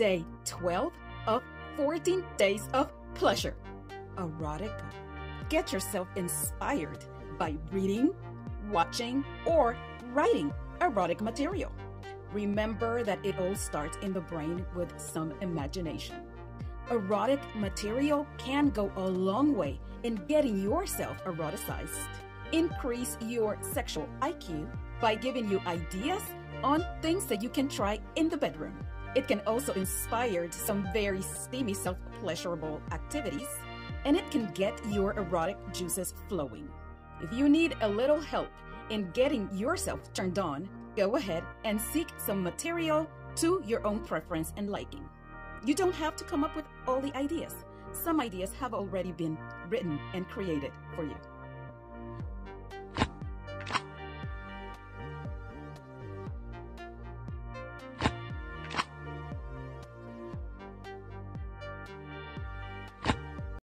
day 12 of 14 days of pleasure. Erotica. Get yourself inspired by reading, watching, or writing erotic material. Remember that it all starts in the brain with some imagination. Erotic material can go a long way in getting yourself eroticized. Increase your sexual IQ by giving you ideas on things that you can try in the bedroom. It can also inspire some very steamy, self pleasurable activities, and it can get your erotic juices flowing. If you need a little help in getting yourself turned on, go ahead and seek some material to your own preference and liking. You don't have to come up with all the ideas. Some ideas have already been written and created for you.